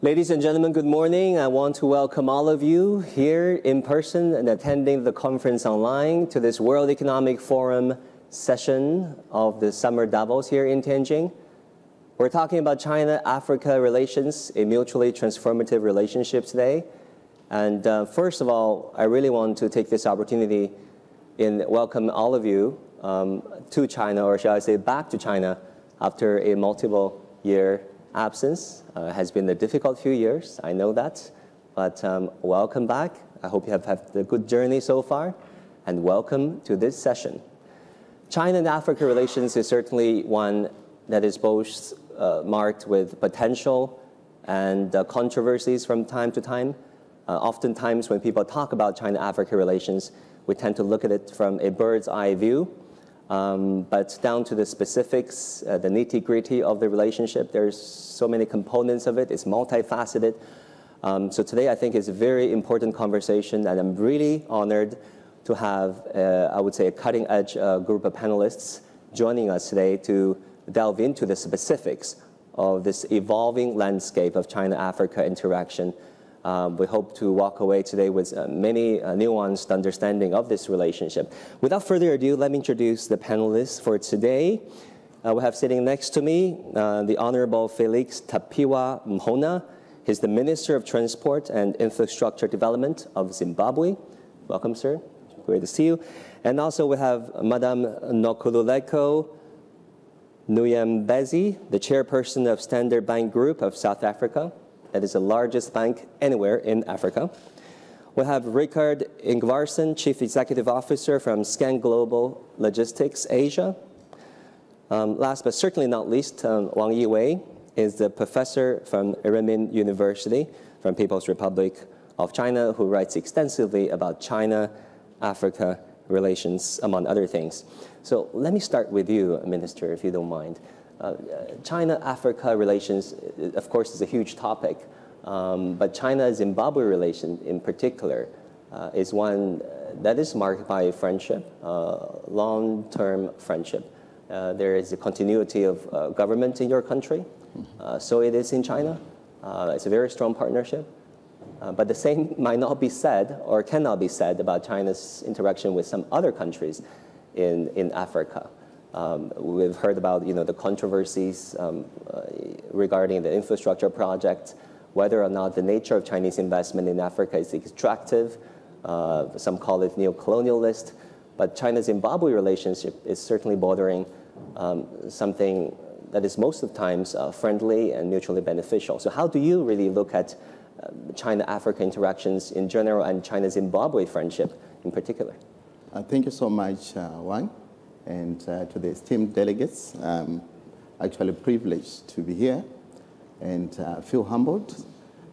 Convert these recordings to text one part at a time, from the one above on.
Ladies and gentlemen, good morning. I want to welcome all of you here in person and attending the conference online to this World Economic Forum session of the Summer Davos here in Tianjin. We're talking about China-Africa relations, a mutually transformative relationship today. And uh, first of all, I really want to take this opportunity in welcome all of you um, to China, or shall I say back to China, after a multiple year absence. Uh, has been a difficult few years, I know that. But um, welcome back. I hope you have had a good journey so far. And welcome to this session. China and Africa relations is certainly one that is both uh, marked with potential and uh, controversies from time to time. Uh, oftentimes, when people talk about China Africa relations, we tend to look at it from a bird's eye view um, but down to the specifics, uh, the nitty gritty of the relationship, there's so many components of it. It's multifaceted. Um, so today, I think is a very important conversation, and I'm really honored to have, uh, I would say, a cutting-edge uh, group of panelists joining us today to delve into the specifics of this evolving landscape of China-Africa interaction um, we hope to walk away today with uh, many uh, nuanced understanding of this relationship. Without further ado, let me introduce the panelists for today. Uh, we have sitting next to me uh, the Honorable Felix Tapiwa Mhona. He's the Minister of Transport and Infrastructure Development of Zimbabwe. Welcome, sir. Great to see you. And also we have Madame Nonkululeko Nyembezi, the chairperson of Standard Bank Group of South Africa. That is the largest bank anywhere in Africa. We have Richard Ingvarson, Chief Executive Officer from Scan Global Logistics Asia. Um, last but certainly not least, um, Wang Yiwei is the professor from Renmin University from People's Republic of China who writes extensively about China-Africa relations, among other things. So let me start with you, Minister, if you don't mind. Uh, China-Africa relations, of course, is a huge topic, um, but China-Zimbabwe relation in particular uh, is one that is marked by friendship, uh, long-term friendship. Uh, there is a continuity of uh, government in your country, uh, so it is in China. it's a very strong partnership. but the same might not be said or cannot be said about China's interaction with some other countries in, in Africa. Um, we've heard about you know, the controversies um, uh, regarding the infrastructure project, whether or not the nature of Chinese investment in Africa is extractive. Uh, some call it neo-colonialist. But China-Zimbabwe relationship is certainly bordering um, something that is most of the times uh, friendly and mutually beneficial. So how do you really look at uh, China-Africa interactions in general and China-Zimbabwe friendship in particular? Uh, thank you so much, uh, Wang and uh, to the esteemed delegates. I'm actually privileged to be here and uh, feel humbled.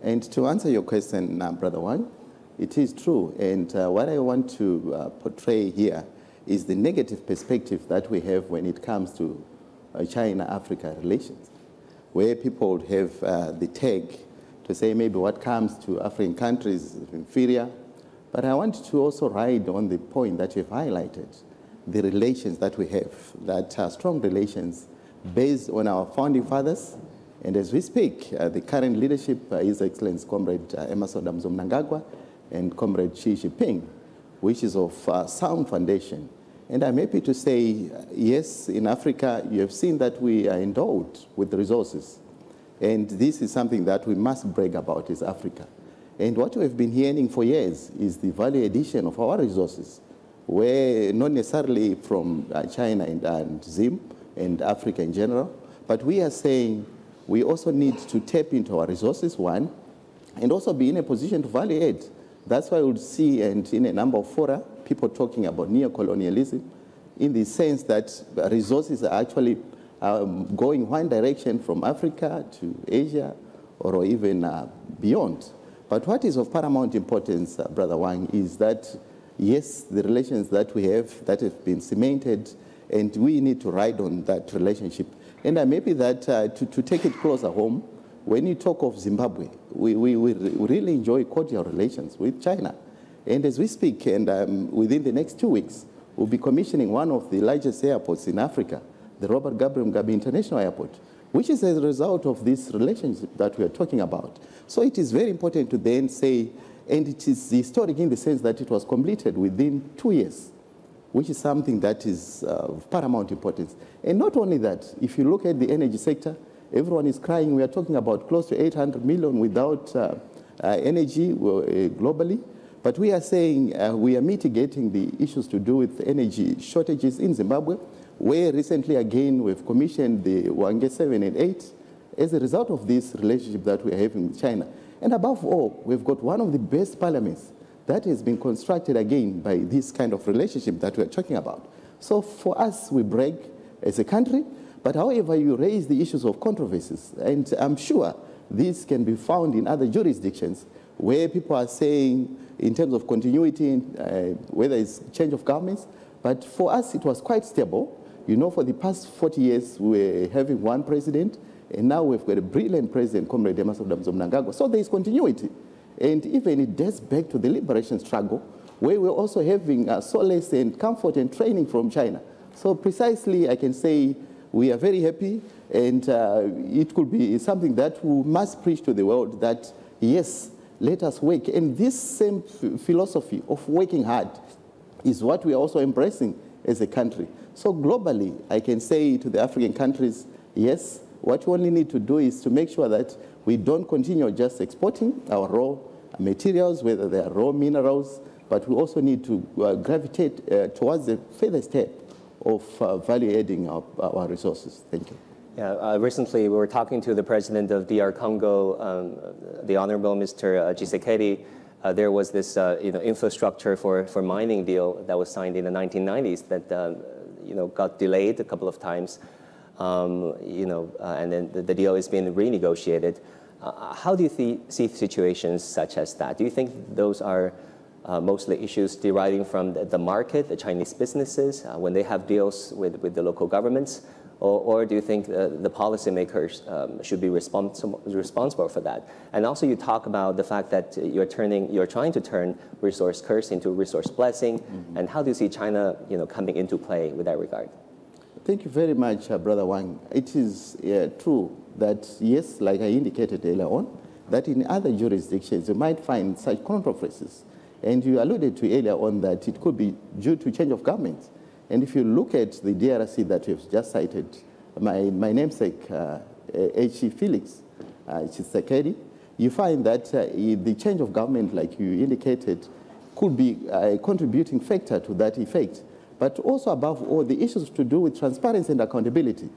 And to answer your question, uh, Brother Wang, it is true. And uh, what I want to uh, portray here is the negative perspective that we have when it comes to uh, China-Africa relations, where people have the tag to say maybe what comes to African countries is inferior. But I want to also ride on the point that you've highlighted, the relations that we have, that are strong relations based on our founding fathers. And as we speak, uh, the current leadership, uh, His Excellency Comrade uh, Emmerson Dambudzo Mnangagwa and Comrade Xi Jinping, which is of uh, sound foundation. And I'm happy to say, uh, yes, in Africa, you have seen that we are endowed with resources. And this is something that we must brag about as Africa. And what we've been hearing for years is the value addition of our resources where not necessarily from uh, China and, and Zim and Africa in general, but we are saying we also need to tap into our resources, one, and also be in a position to value add. That's why we'll see, and in a number of fora, people talking about neo-colonialism, in the sense that resources are actually um, going one direction from Africa to Asia or even uh, beyond. But what is of paramount importance, uh, Brother Wang, is that yes, the relations that we have that have been cemented, and we need to ride on that relationship. And uh, maybe that uh, to, to take it closer home, when you talk of Zimbabwe, we, we, we really enjoy cordial relations with China. And as we speak, and um, within the next two weeks, we'll be commissioning one of the largest airports in Africa, the Robert Gabriel Mugabe International Airport, which is as a result of this relationship that we are talking about. So it is very important to then say, and it is historic in the sense that it was completed within two years, which is something that is uh, of paramount importance. And not only that, if you look at the energy sector, everyone is crying. We are talking about close to 800 million without uh, uh, energy uh, globally. But we are saying uh, we are mitigating the issues to do with energy shortages in Zimbabwe where recently again we've commissioned the Hwange 7 and 8 as a result of this relationship that we're having with China. And above all, we've got one of the best parliaments that has been constructed again by this kind of relationship that we're talking about. So for us, we break as a country, but however, you raise the issues of controversies, and I'm sure this can be found in other jurisdictions where people are saying, in terms of continuity, uh, whether it's change of governments, but for us, it was quite stable. You know, for the past 40 years, we were having one president, and now we've got a brilliant president, Comrade Emmerson Mnangagwa. So there is continuity. And even it dates back to the liberation struggle, where we're also having uh, solace and comfort and training from China. So precisely, I can say we are very happy, and uh, it could be something that we must preach to the world that, yes, let us work. And this same philosophy of working hard is what we are also embracing as a country. So globally, I can say to the African countries, yes, what we only need to do is to make sure that we don't continue just exporting our raw materials, whether they are raw minerals, but we also need to uh, gravitate uh, towards the further step of uh, value adding our, our, resources. Thank you. Yeah, uh, recently we were talking to the president of DR Congo, um, the Honorable Mr. Uh, Tshisekedi, uh, there was this uh, you know, infrastructure for, for mining deal that was signed in the 1990s that uh, you know, got delayed a couple of times. Um, you know, uh, and then the, the, deal is being renegotiated. Uh, how do you th see situations such as that? Do you think those are uh, mostly issues deriving from the, the, market, the Chinese businesses, when they have deals with, with the local governments? Or, or do you think uh, the policymakers um, should be responsible, responsible for that? And also you talk about the fact that you're, turning, you're trying to turn resource curse into resource blessing. Mm -hmm. And how do you see China you know, coming into play with that regard? Thank you very much, uh, Brother Wang. It is uh, true that, yes, like I indicated earlier on, that in other jurisdictions you might find such controversies. And you alluded to earlier on that it could be due to change of government. And if you look at the DRC that you've just cited, my, my namesake, uh, H.E. Felix uh, you find that uh, the change of government, like you indicated, could be a contributing factor to that effect. But also, above all, the issues to do with transparency and accountability,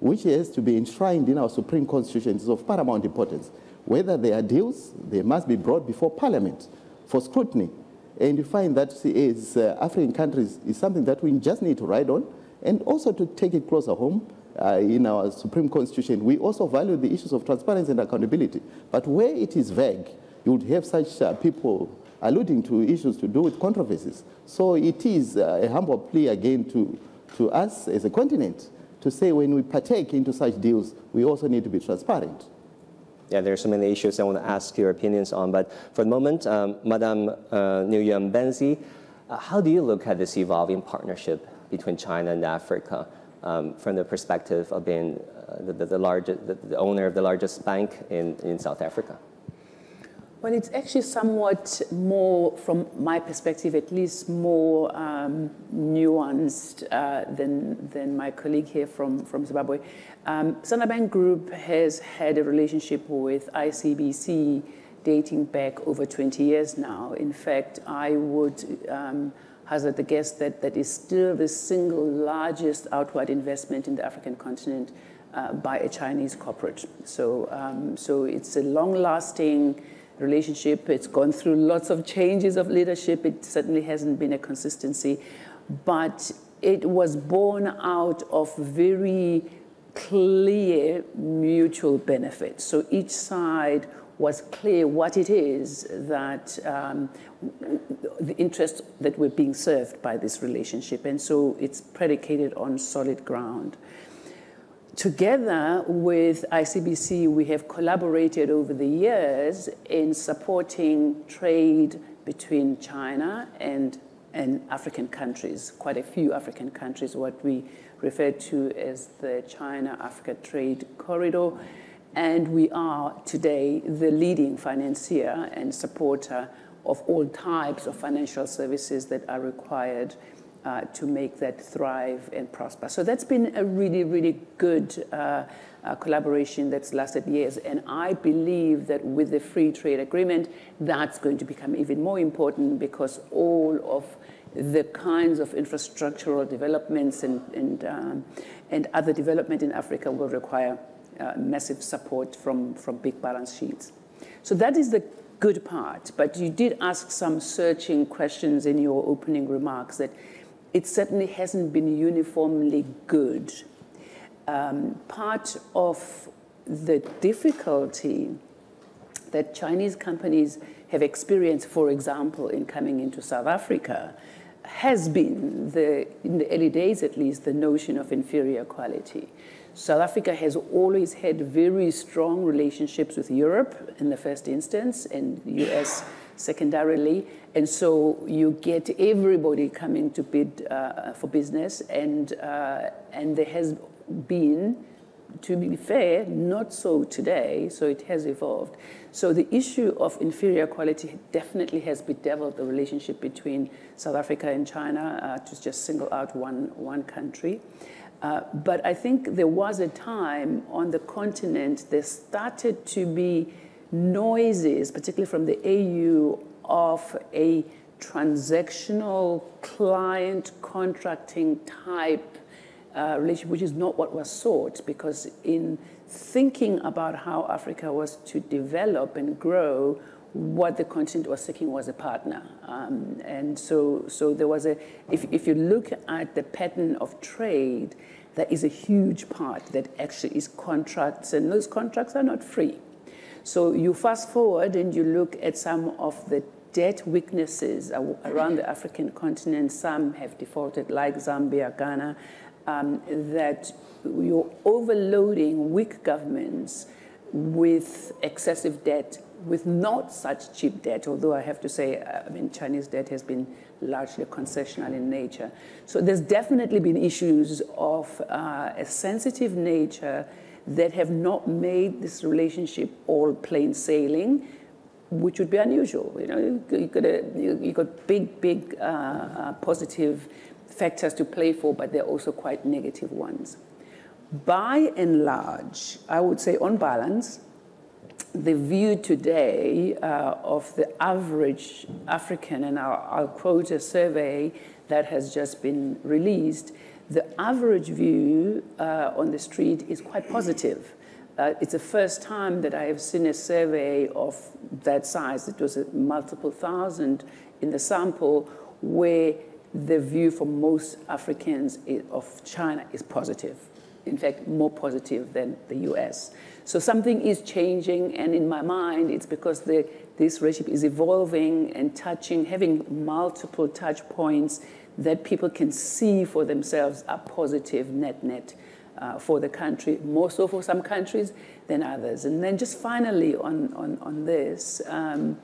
which has to be enshrined in our Supreme Constitution, is of paramount importance. Whether they are deals, they must be brought before Parliament for scrutiny and you find that as uh, African countries is something that we just need to ride on and also to take it closer home. Uh, in our Supreme Constitution, we also value the issues of transparency and accountability. But where it is vague, you would have such uh, people alluding to issues to do with controversies. So it is uh, a humble plea again to, to us as a continent to say when we partake into such deals, we also need to be transparent yeah, there are so many issues I want to ask your opinions on. But for the moment, um, Madam uh, Nyembezi, uh, how do you look at this evolving partnership between China and Africa um, from the perspective of being uh, the, the, the, largest, the, the, owner of the largest bank in, in South Africa? Well, it's actually somewhat more, from my perspective at least, more um, nuanced uh, than, than my colleague here from, from Zimbabwe. Um, Standard Bank Group has had a relationship with ICBC dating back over 20 years now. In fact, I would um, hazard the guess that that is still the single largest outward investment in the African continent uh, by a Chinese corporate. So, um, so it's a long-lasting relationship. It's gone through lots of changes of leadership. It certainly hasn't been a consistency, but it was born out of very clear mutual benefits. So each side was clear what it is that um, the interests that were being served by this relationship. And so it's predicated on solid ground. Together with ICBC, we have collaborated over the years in supporting trade between China and, and African countries, quite a few African countries, what we refer to as the China Africa Trade Corridor. And we are today the leading financier and supporter of all types of financial services that are required uh, to make that thrive and prosper. So that's been a really, really good uh, uh, collaboration that's lasted years. And I believe that with the free trade agreement, that's going to become even more important because all of the kinds of infrastructural developments and, and, um, and other development in Africa will require uh, massive support from, from big balance sheets. So that is the good part. But you did ask some searching questions in your opening remarks that it certainly hasn't been uniformly good. Um, part of the difficulty that Chinese companies have experienced, for example, in coming into South Africa, has been, the, in the early days at least, the notion of inferior quality. South Africa has always had very strong relationships with Europe in the first instance and US secondarily. And so you get everybody coming to bid uh, for business. And, uh, and there has been, to be fair, not so today, so it has evolved. So the issue of inferior quality definitely has bedeviled the relationship between South Africa and China, uh, to just single out one, one country. Uh, but I think there was a time on the continent there started to be noises, particularly from the AU, of a transactional client contracting type uh, relationship, which is not what was sought, because in thinking about how Africa was to develop and grow, what the continent was seeking was a partner. Um, and so, so there was a, if, if you look at the pattern of trade, there is a huge part that actually is contracts, and those contracts are not free. So you fast forward and you look at some of the debt weaknesses around the African continent. Some have defaulted, like Zambia, Ghana, um, that you're overloading weak governments with excessive debt with not such cheap debt, although I have to say, uh, I mean, Chinese debt has been largely concessional in nature. So there's definitely been issues of uh, a sensitive nature that have not made this relationship all plain sailing, which would be unusual. You know, you got, a, you got big, big uh, positive factors to play for, but they're also quite negative ones. By and large, I would say on balance, the view today uh, of the average African, and I'll, I'll, quote a survey that has just been released, the average view uh, on the street is quite positive. Uh, it's the first time that I have seen a survey of that size. It was multiple thousand in the sample where the view for most Africans of China is positive. In fact, more positive than the US. So something is changing, and in my mind, it's because the, this relationship is evolving and touching, having multiple touch points that people can see for themselves are positive net net uh, for the country, more so for some countries than others. And then just finally on, on, on this, um,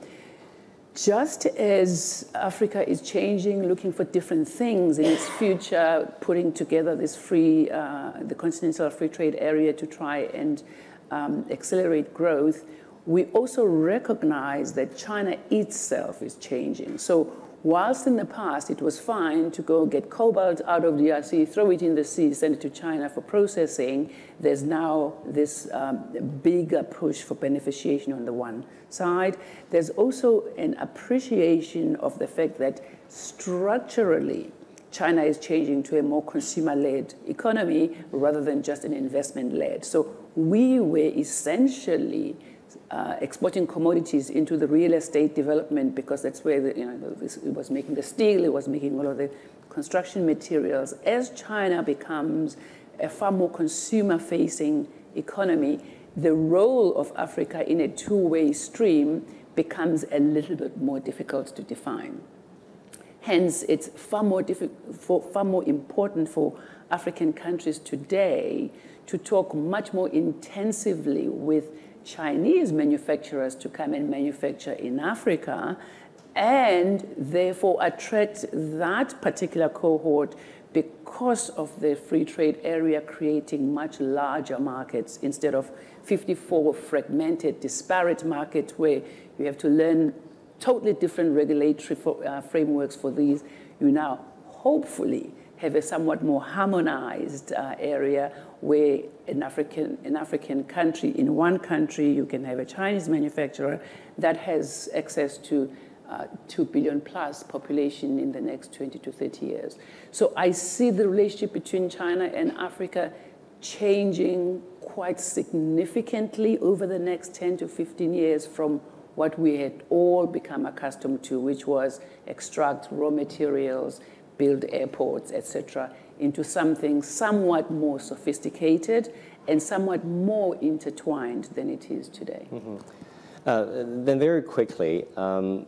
just as Africa is changing, looking for different things in its future, putting together this free, uh, the continental free trade area to try and um, accelerate growth, we also recognize that China itself is changing. So whilst in the past it was fine to go get cobalt out of the DRC, throw it in the sea, send it to China for processing, there's now this um, bigger push for beneficiation on the one side. There's also an appreciation of the fact that structurally, China is changing to a more consumer-led economy rather than just an investment-led. So we were essentially uh, exporting commodities into the real estate development because that's where the, you know, this, it was making the steel, it was making all of the construction materials. As China becomes a far more consumer-facing economy, the role of Africa in a two-way stream becomes a little bit more difficult to define. Hence, it's far more, for, far more important for African countries today to talk much more intensively with Chinese manufacturers to come and manufacture in Africa and therefore attract that particular cohort because of the free trade area creating much larger markets instead of 54 fragmented, disparate markets where you have to learn totally different regulatory for, uh, frameworks for these. You now hopefully have a somewhat more harmonized uh, area where an African, an African country, in one country, you can have a Chinese manufacturer that has access to uh, 2 billion plus population in the next 20 to 30 years. So I see the relationship between China and Africa changing quite significantly over the next 10 to 15 years from what we had all become accustomed to, which was extract raw materials, build airports, etc., into something somewhat more sophisticated and somewhat more intertwined than it is today. Mm-hmm. Uh, then, very quickly, um,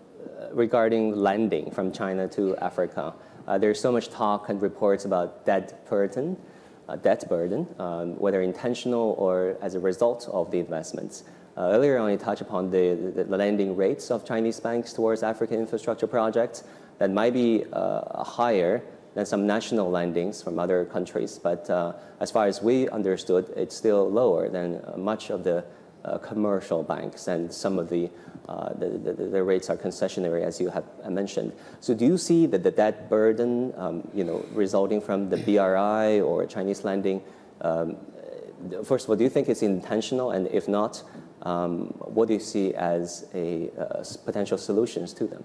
regarding lending from China to Africa, uh, there's so much talk and reports about debt burden, uh, debt burden, um, whether intentional or as a result of the investments. Uh, earlier on, you touched upon the, the, the, lending rates of Chinese banks towards African infrastructure projects that might be uh, higher than some national lendings from other countries. But uh, as far as we understood, it's still lower than uh, much of the commercial banks and some of the, the, the, the, rates are concessionary, as you have mentioned. So do you see that the debt burden, um, you know, resulting from the BRI or Chinese lending, um, first of all, do you think it's intentional? And if not, um, what do you see as a uh, potential solutions to them?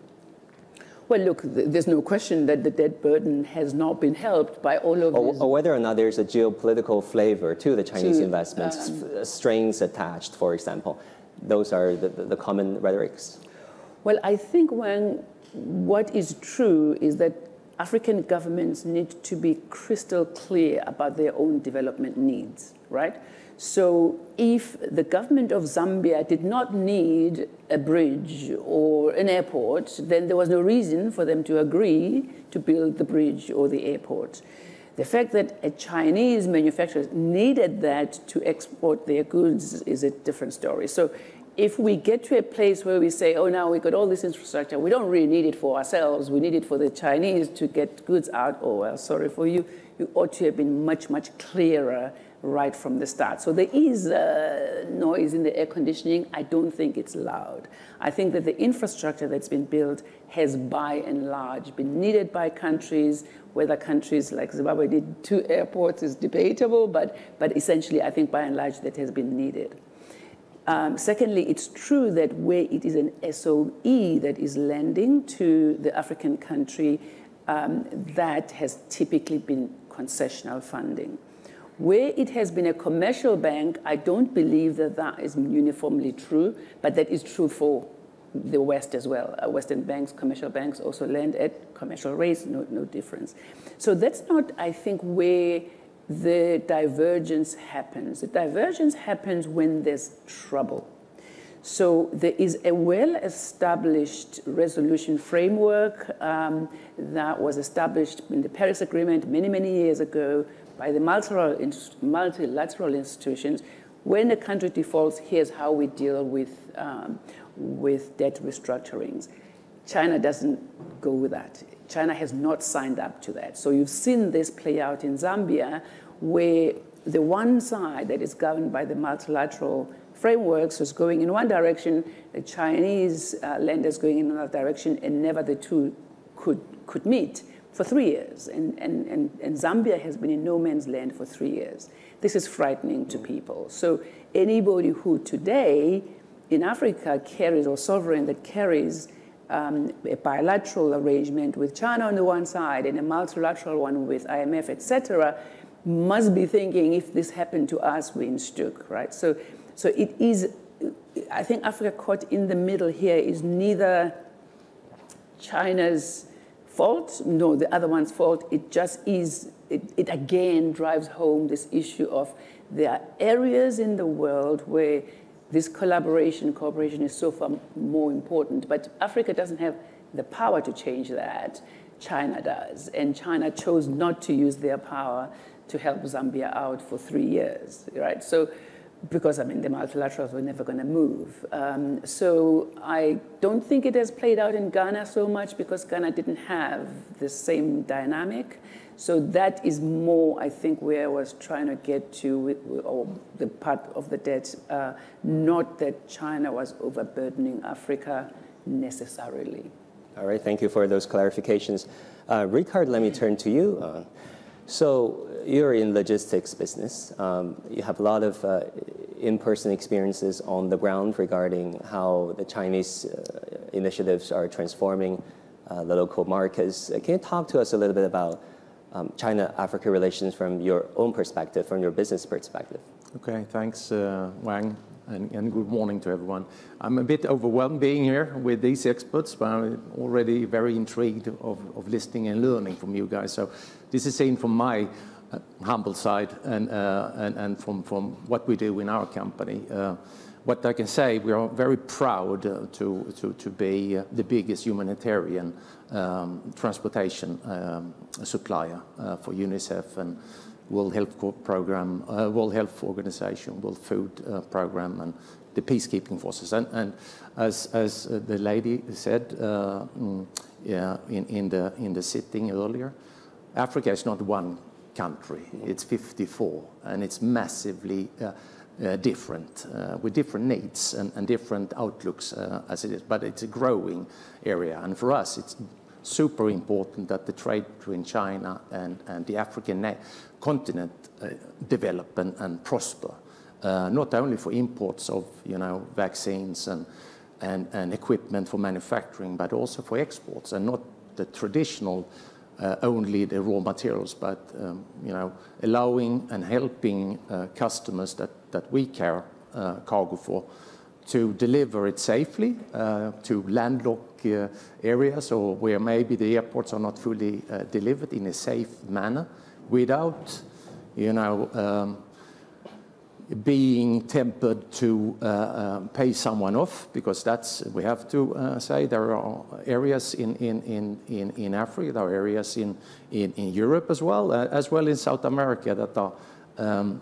Well, look, there's no question that the debt burden has not been helped by all of or, or whether or not there's a geopolitical flavor to the Chinese to, investments, um, strings attached, for example. Those are the, the, the common rhetorics. Well, I think when what is true is that African governments need to be crystal clear about their own development needs, right? So if the government of Zambia did not need a bridge or an airport, then there was no reason for them to agree to build the bridge or the airport. The fact that a Chinese manufacturer needed that to export their goods is a different story. So if we get to a place where we say, oh, now we've got all this infrastructure, we don't really need it for ourselves, we need it for the Chinese to get goods out, oh, well, sorry for you, you ought to have been much, much clearer right from the start. So there is uh, noise in the air conditioning. I don't think it's loud. I think that the infrastructure that's been built has by and large been needed by countries. Whether countries like Zimbabwe did two airports is debatable, but, but essentially I think by and large that has been needed. Um, secondly, it's true that where it is an SOE that is lending to the African country, um, that has typically been concessional funding. Where it has been a commercial bank, I don't believe that that is uniformly true, but that is true for the West as well. Uh, Western banks, commercial banks also lend at commercial rates, no, no difference. So that's not, I think, where the divergence happens. The divergence happens when there's trouble. So there is a well-established resolution framework um, that was established in the Paris Agreement many, many years ago by the multilateral, multilateral institutions. When a country defaults, here's how we deal with, um, with debt restructurings. China doesn't go with that. China has not signed up to that. So you've seen this play out in Zambia, where the one side that is governed by the multilateral frameworks is going in one direction, the Chinese uh, lenders going in another direction, and never the two could, could meet for three years. And, and, and, and Zambia has been in no man's land for three years. This is frightening to people. So anybody who today in Africa carries, or sovereign that carries um, a bilateral arrangement with China on the one side and a multilateral one with IMF, etc., must be thinking if this happened to us, we're in stuk, right? So, so it is, I think Africa caught in the middle here is neither China's fault, no, the other one's fault. It just is, it, it again drives home this issue of there are areas in the world where this collaboration, cooperation is so far more important. But Africa doesn't have the power to change that. China does. And China chose not to use their power to help Zambia out for three years, right? So because I mean the multilaterals were never going to move. Um, so I don't think it has played out in Ghana so much because Ghana didn't have the same dynamic. So that is more, I think, where I was trying to get to, or the part of the debt. Uh, not that China was overburdening Africa necessarily. All right, thank you for those clarifications. Uh, Ricard, let me turn to you. Uh, so you're in logistics business. Um, you have a lot of uh, in-person experiences on the ground regarding how the Chinese uh, initiatives are transforming uh, the local markets. Uh, can you talk to us a little bit about um, China-Africa relations from your own perspective, from your business perspective? Okay, thanks, uh, Wang, and, and, good morning to everyone. I'm a bit overwhelmed being here with these experts, but I'm already very intrigued of, of listening and learning from you guys. So this is seen from my uh, humble side and, uh, and, and from, from what we do in our company. Uh, what I can say, we are very proud uh, to, to, to be uh, the biggest humanitarian um, transportation um, supplier for UNICEF and World Health Program, World Health Organization, World Food Program, and the peacekeeping forces. And, and as, as the lady said mm, yeah, in, in, the, in the sitting earlier, Africa is not one country, it's 54, and it's massively uh, uh, different, uh, with different needs and, and different outlooks uh, as it is, but it's a growing area. And for us, it's super important that the trade between China and, and the African continent uh, develop and, and prosper, uh, not only for imports of you know, vaccines and, and, and equipment for manufacturing, but also for exports, and not the traditional uh, only the raw materials, but um, you know, allowing and helping uh, customers that, that we care uh, cargo for to deliver it safely to landlocked areas or where maybe the airports are not fully delivered in a safe manner without, you know, um, being tempted to uh, uh, pay someone off because that's we have to uh, say there are areas in, in, in, in, Africa, there are areas in, in, in Europe as well, uh, as well in South America that are um,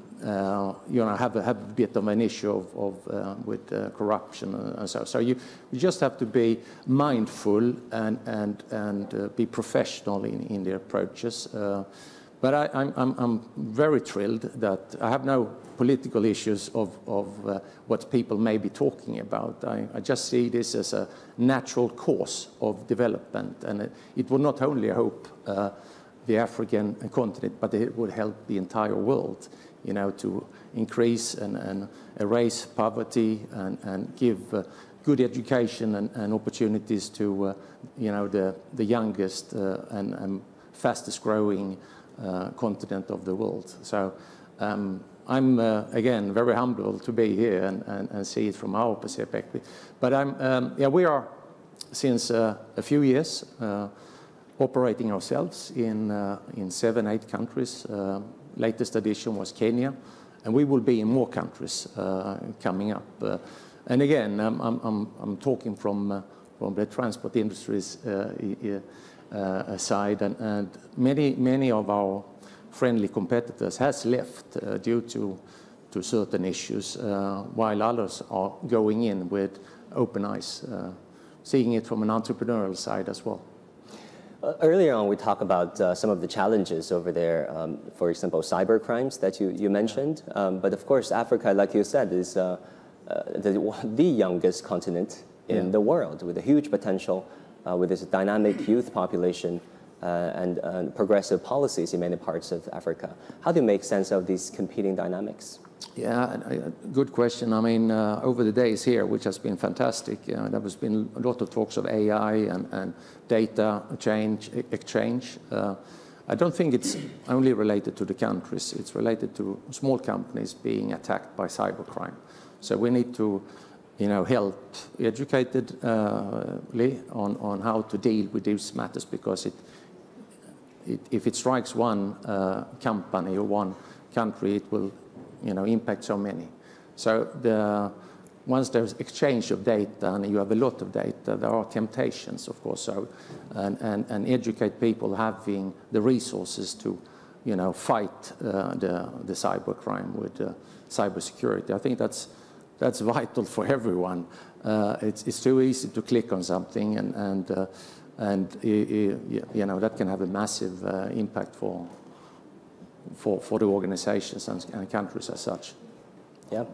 you know have a, have a bit of an issue of, uh, with corruption and so. So you, you just have to be mindful and and and be professional in, in the approaches. but I'm, I'm very thrilled that I have no political issues of, of uh, what people may be talking about. I, I, just see this as a natural course of development, and it, it will not only help uh, the African continent, but it would help the entire world, you know, to increase and, and erase poverty and, and give uh, good education and, and opportunities to, uh, you know, the, the youngest uh, and, and, fastest growing uh, continent of the world. So. Um, I'm, uh, again, very humbled to be here and, and, and, see it from our perspective. But I'm, um, yeah, we are, since uh, a few years, uh, operating ourselves in, uh, in seven, eight countries. Uh, latest addition was Kenya, and we will be in more countries coming up. and again, I'm, I'm, I'm talking from, from the transport industries side, and, and many, many of our friendly competitors has left uh, due to, to certain issues, uh, while others are going in with open eyes, uh, seeing it from an entrepreneurial side as well. Uh, earlier on, we talked about uh, some of the challenges over there, um, for example, cyber crimes that you, you mentioned. Um, but of course, Africa, like you said, is uh, the, the, youngest continent in yeah. the world with a huge potential, with this dynamic youth population. Uh, and, uh, progressive policies in many parts of Africa. How do you make sense of these competing dynamics? Yeah, good question. I mean, uh, over the days here, which has been fantastic, uh, there has been a lot of talks of AI and, and data change, exchange. Uh, I don't think it's only related to the countries. It's related to small companies being attacked by cybercrime. So we need to, you know, help educatedly on, on how to deal with these matters because it, it, if it strikes one uh, company or one country, it will you know, impact so many. So the, once there's exchange of data and you have a lot of data, there are temptations, of course, so, and, and, and educate people having the resources to you know, fight uh, the, the cybercrime with uh, cybersecurity. I think that's, that's vital for everyone. Uh, it's, it's too easy to click on something, and, and, uh, and you know, that can have a massive uh, impact for, for, for the organizations and, and countries as such. Yeah,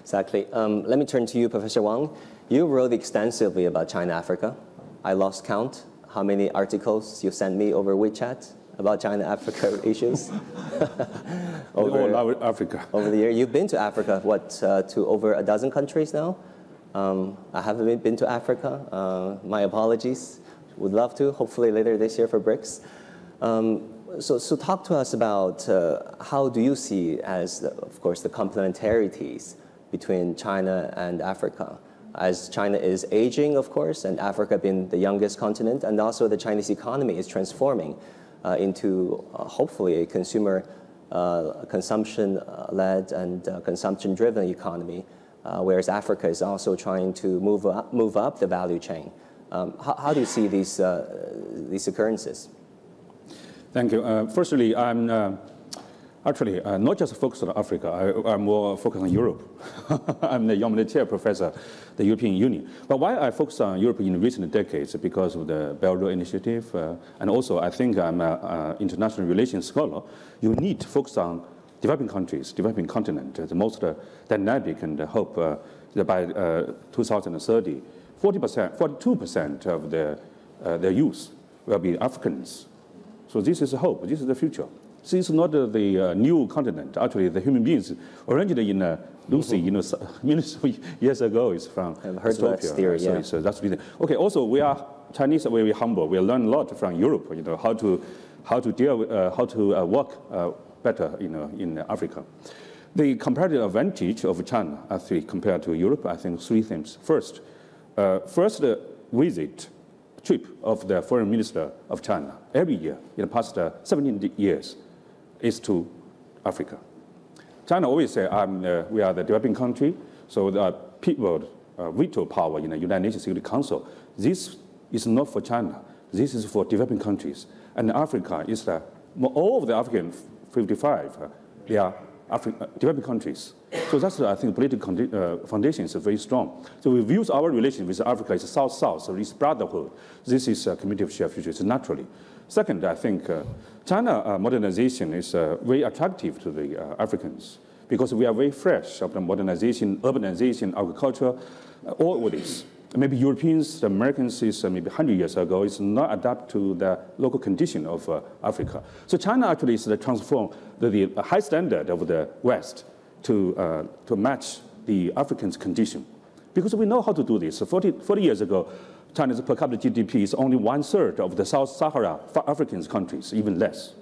exactly. Um, let me turn to you, Professor Wang. You wrote extensively about China Africa. I lost count how many articles you sent me over WeChat about China Africa issues. over, all Africa. Over the year. You've been to Africa, what, uh, to over a dozen countries now? Um, I haven't been to Africa. Uh, my apologies. Would love to, hopefully later this year for BRICS. Um, so, so talk to us about uh, how do you see as, the, of course, the complementarities between China and Africa? As China is aging, of course, and Africa being the youngest continent, and also the Chinese economy is transforming uh, into uh, hopefully a consumer uh, consumption-led and uh, consumption-driven economy, uh, whereas Africa is also trying to move up, move up the value chain. Um, how, how, do you see these, uh, these occurrences? Thank you. Uh, firstly, I'm uh, actually uh, not just focused on Africa. I, am more focused on Europe. I'm the humanitarian professor, the European Union. But why I focus on Europe in recent decades because of the Road Initiative, uh, and also I think I'm an international relations scholar. You need to focus on developing countries, developing continent, the most uh, dynamic, and hope uh, that by 2030, 40%, 42% of the, their youth will be Africans so this is hope. This is the future. This is not uh, the uh, new continent. Actually, the human beings originated in uh, Lucy, you know, millions of years ago is from I've heard that theory, so, yeah. so that's reason. Okay, also we are Chinese We are very humble. We learn a lot from Europe, you know, how to, how to deal with, uh, how to uh, work uh, better, you know, in Africa. The comparative advantage of China, I think, compared to Europe, I think three things. First, first visit trip of the foreign minister of China every year in the past uh, 17 years is to Africa. China always say uh, we are the developing country, so the people uh, veto power in the United Nations Security Council. This is not for China. This is for developing countries. And Africa is the, all of the African 55, uh, they are Afri- uh, developing countries. So that's, I think, political uh, foundation is very strong. So we view our relation with Africa as South-South, so brotherhood. This is a community of shared future, it's naturally. Second, I think uh, China uh, modernization is uh, very attractive to the uh, Africans because we are very fresh of the modernization, urbanization, agriculture, all of this maybe Europeans, Americans is uh, maybe 100 years ago is not adapt to the local condition of uh, Africa. So China actually is the transform the, the, high standard of the West to, uh, to match the Africans' condition. Because we know how to do this. So 40, 40 years ago, China's per capita GDP is only one third of the South Sahara African countries, even less.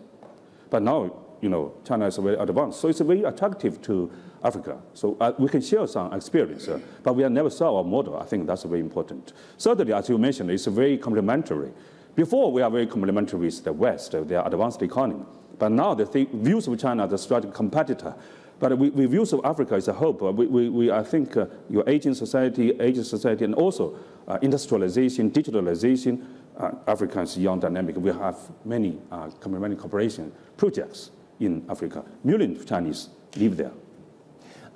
But now, you know, China is very advanced. So it's very attractive to Africa. So uh, we can share some experience, uh, but we have never saw our model. I think that's very important. Thirdly, as you mentioned, it's very complementary. Before, we are very complementary with the West, uh, their advanced economy. But now the th views of China as a strategic competitor. But we, we views of Africa as a hope. Uh, we, we, we, I think uh, your aging society, aging society, and also uh, industrialization, digitalization, Africa is young dynamic. We have many complementary cooperation projects in Africa. Millions of Chinese live there.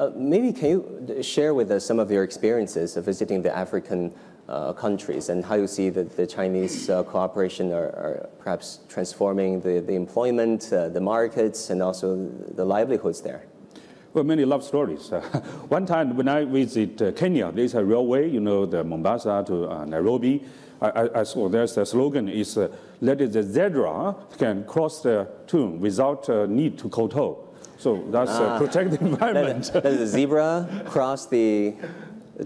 Uh, maybe can you share with us some of your experiences of visiting the African uh, countries and how you see that the Chinese uh, cooperation are, are, perhaps transforming the, the employment, uh, the markets, and also the livelihoods there? Well, many love stories. one time when I visit uh, Kenya, there's a railway, you know, the Mombasa to uh, Nairobi. I, I, saw there's a slogan is, let the zebra can cross the tomb without need to kowtow. So that's uh, ah, protect the environment. Does the zebra cross the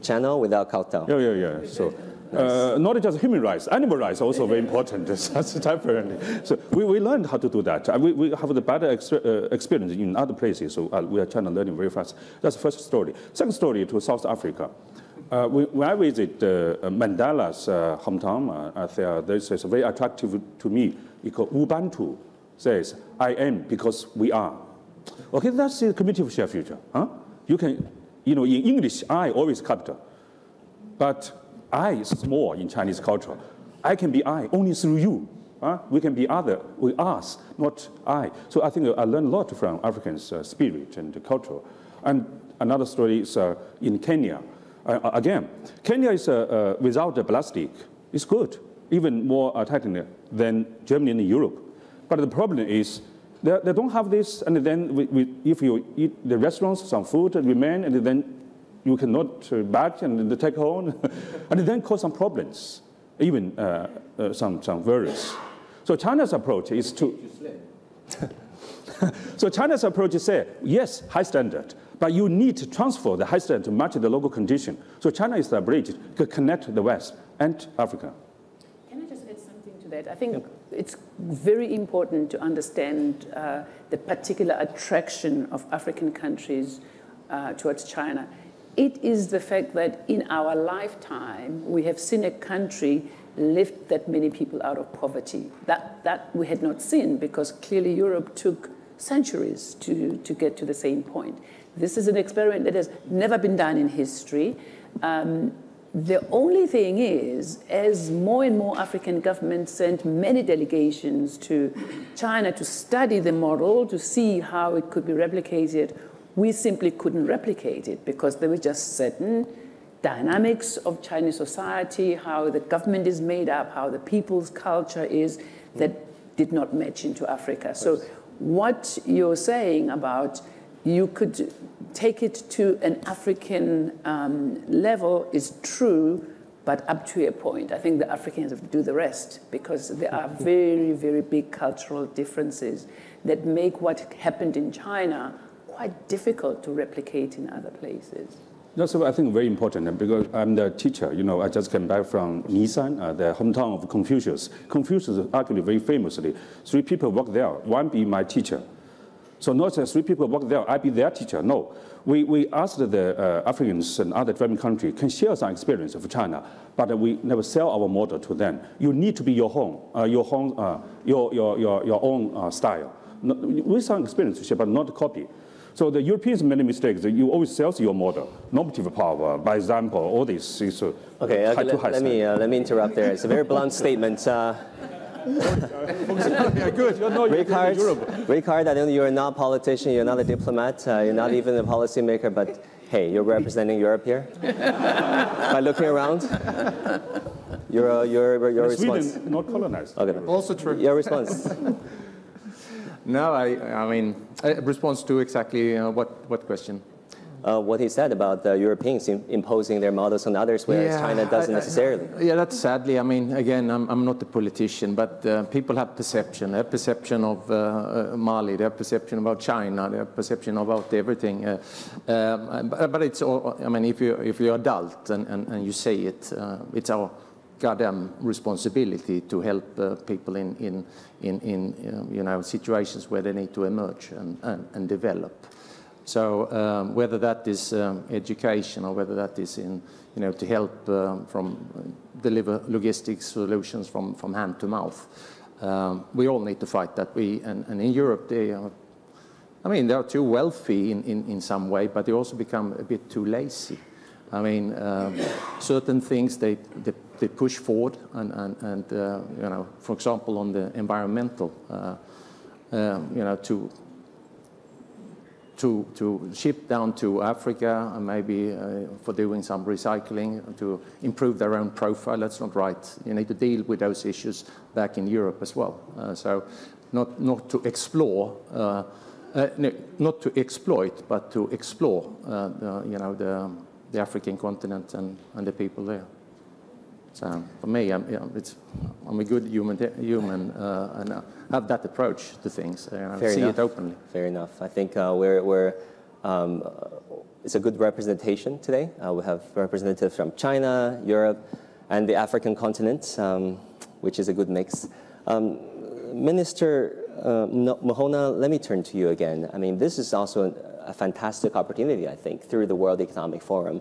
channel without kowtow? Yeah, yeah, yeah. So. Uh, not just human rights, animal rights also very important. That's different. So we, we learned how to do that. Uh, we, we have the better ex uh, experience in other places, so uh, we are trying to learn very fast. That's the first story. Second story to South Africa. Uh, when I visit uh, Mandela's hometown, there, this is very attractive to me. Called Ubuntu. Says, I am because we are. Okay, that's the community of shared future. Huh? You can, you know, in English, I always capital, but I is small in Chinese culture. I can be I only through you. Uh, we can be other, we us, not I. So I think I learned a lot from Africans' uh, spirit and culture. And another story is uh, in Kenya. Uh, again, Kenya is uh, uh, without the plastic. It's good, even more tightening than Germany and Europe. But the problem is they, they don't have this, and then we, we, if you eat the restaurants, some food remain, and then you cannot uh, batch and take home, and then cause some problems, even uh, uh, some, some virus. So China's approach is to. so China's approach is say, yes, high standard, but you need to transfer the high standard to match the local condition. So China is the bridge to connect the West and Africa. Can I just add something to that? I think it's very important to understand uh, the particular attraction of African countries uh, towards China. It is the fact that in our lifetime, we have seen a country lift that many people out of poverty. That, that we had not seen because clearly Europe took centuries to, to get to the same point. This is an experiment that has never been done in history. Um, the only thing is, as more and more African governments sent many delegations to China to study the model, to see how it could be replicated, we simply couldn't replicate it because there were just certain dynamics of Chinese society, how the government is made up, how the people's culture is, that did not match into Africa. So, what you're saying about you could take it to an African um, level is true, but up to a point. I think the Africans have to do the rest because there are very, very big cultural differences that make what happened in China quite difficult to replicate in other places. That's what I think very important because I'm the teacher. You know, I just came back from Nishan, uh, the hometown of Confucius. Confucius actually very famously, three people work there. One be my teacher, so not just three people work there, I be their teacher. No. We, we asked the uh, Africans and other developing countries can share some experience of China, but we never sell our model to them. You need to be your home, uh, your home, uh, your, your, your, your own uh, style. No, with some experience to share, but not copy. So the Europeans many mistakes. You always sell your model, normative power, by example, all this is uh, okay. high let, let me uh, let me interrupt there. It's a very blunt statement. Yeah, good. You're not Ricard, Ricard, I know you're not a politician, you're not a diplomat, uh, you're not even a policymaker, but hey, you're representing Europe here. By looking around, your, uh, your, your response. Sweden not colonized. Okay. Also true. Your response. no, I, I mean, a response to exactly uh, what, what question? Uh, what he said about the Europeans imposing their models on others, whereas yeah, China doesn't I, I, necessarily. Yeah, that's sadly. I mean, again, I'm, I'm not a politician, but uh, people have perception. They have perception of uh, uh Mali. They have perception about China. They have perception about everything. Uh, um, but, but, it's all. I mean, if you if you're adult and, and, and you say it, uh, it's our goddamn responsibility to help uh, people in, in, in, in you know, situations where they need to emerge and, and, and develop. So um, whether that is um, education or whether that is in, you know, to help um, from deliver logistics solutions from, from hand to mouth, um, we all need to fight that. We and, and in Europe, they are, I mean, they are too wealthy in, in, in some way, but they also become a bit too lazy. I mean, um, certain things they, they, they, push forward, and, and, and uh, you know, for example, on the environmental, uh, um, you know, to to, to ship down to Africa and maybe uh, for doing some recycling to improve their own profile. That's not right. You need to deal with those issues back in Europe as well. Uh, so not, not to explore, uh, uh no, not to exploit, but to explore, uh, the, you know, the, the African continent and, and the people there. So for me, I'm, you know, I'm a good human, human uh, and have that approach to things. Uh, see enough. it openly. Fair enough. I think uh, we're, we're um, it's a good representation today. Uh, we have representatives from China, Europe, and the African continent, um, which is a good mix. Um, Minister uh, Mhona, let me turn to you again. I mean, this is also a fantastic opportunity, I think, through the World Economic Forum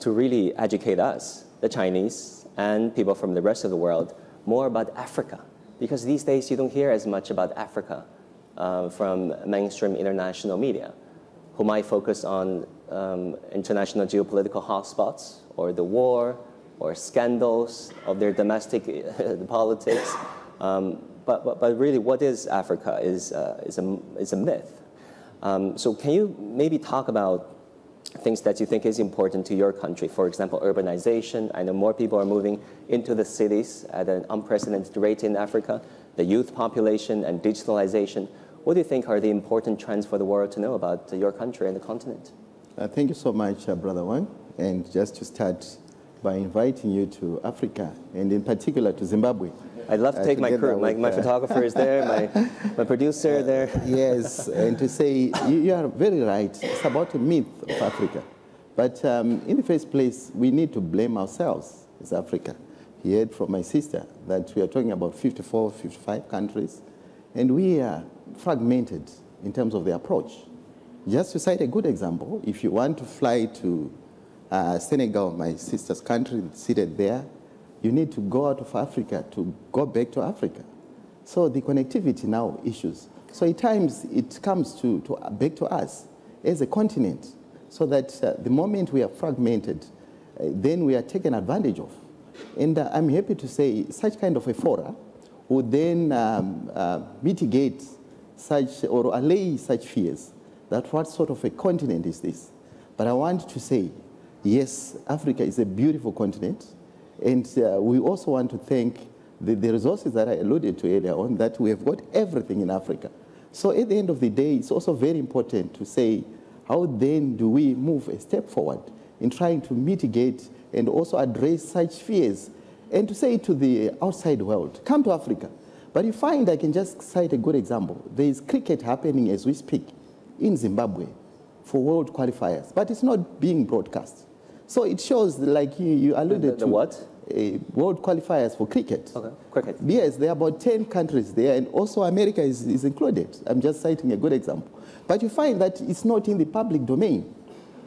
to really educate us, the Chinese, and people from the rest of the world, more about Africa because these days you don't hear as much about Africa uh, from mainstream international media, who might focus on um, international geopolitical hotspots or the war or scandals of their domestic politics. Um, but, but, but really, what is Africa is, uh, is, a, is a myth. Um, so can you maybe talk about things that you think is important to your country? For example, urbanization. I know more people are moving into the cities at an unprecedented rate in Africa, the youth population and digitalization. What do you think are the important trends for the world to know about your country and the continent? Uh, thank you so much, uh, Brother Wang. And just to start by inviting you to Africa, and in particular to Zimbabwe. I'd love to take my crew. My, my photographer is there, my, my producer there. yes, and to say, you, you, are very right. It's about a myth of Africa. But um, in the first place, we need to blame ourselves as Africa. He heard from my sister that we are talking about 54, 55 countries, and we are fragmented in terms of the approach. Just to cite a good example, if you want to fly to uh, Senegal, my sister's country, seated there, you need to go out of Africa to go back to Africa. So the connectivity now issues. So at times it comes to, to back to us as a continent, so that uh, the moment we are fragmented, uh, then we are taken advantage of. And uh, I'm happy to say such kind of a fora would then um, uh, mitigate such or allay such fears that what sort of a continent is this? But I want to say, yes, Africa is a beautiful continent. And uh, we also want to thank the, the, resources that I alluded to earlier on, that we have got everything in Africa. So at the end of the day, it's also very important to say, how then do we move a step forward in trying to mitigate and also address such fears? And to say to the outside world, come to Africa. But you find, I can just cite a good example. There is cricket happening as we speak in Zimbabwe for world qualifiers, but it's not being broadcast. So it shows, like you, you alluded the, the to. what? Uh, world qualifiers for cricket. Okay, cricket. Yes, there are about 10 countries there, and also America is, is included. I'm just citing a good example. But you find that it's not in the public domain.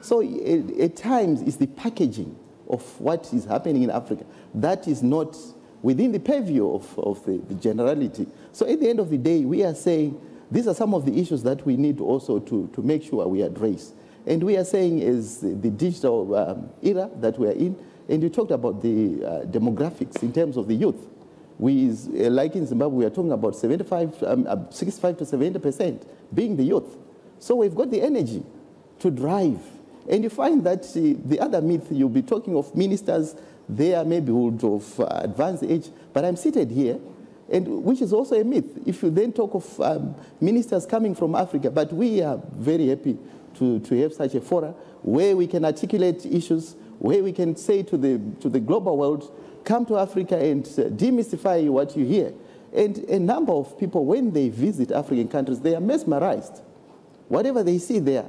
So at, at times, it's the packaging of what is happening in Africa that is not within the purview of, of the, the generality. So at the end of the day, we are saying these are some of the issues that we need also to, to make sure we address. And we are saying is the digital um, era that we are in, and you talked about the uh, demographics in terms of the youth. We, uh, like in Zimbabwe, we are talking about 75, um, uh, 65 to 70 percent being the youth. So we've got the energy to drive. And you find that uh, the other myth, you'll be talking of ministers, they are maybe would of uh, advanced age, but I'm seated here, and which is also a myth. If you then talk of um, ministers coming from Africa, but we are very happy to, to have such a forum where we can articulate issues, where we can say to the, to the global world, come to Africa and uh, demystify what you hear. And a number of people, when they visit African countries, they are mesmerized. Whatever they see there,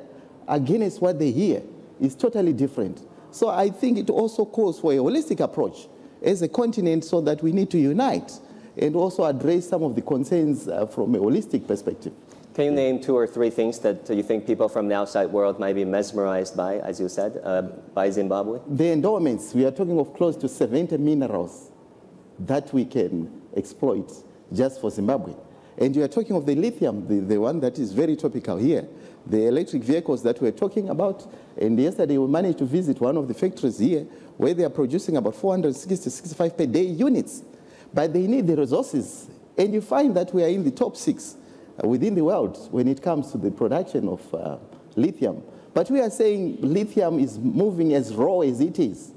against what they hear, is totally different. So I think it also calls for a holistic approach as a continent so that we need to unite and also address some of the concerns uh, from a holistic perspective. Can you name two or three things that you think people from the outside world might be mesmerized by, as you said, uh, by Zimbabwe? The endowments, we are talking of close to 70 minerals that we can exploit just for Zimbabwe. And you are talking of the lithium, the, the one that is very topical here, the electric vehicles that we're talking about. And yesterday we managed to visit one of the factories here where they are producing about 460, 65 per day units. But they need the resources. And you find that we are in the top six uh, within the world when it comes to the production of uh, lithium. But we are saying lithium is moving as raw as it is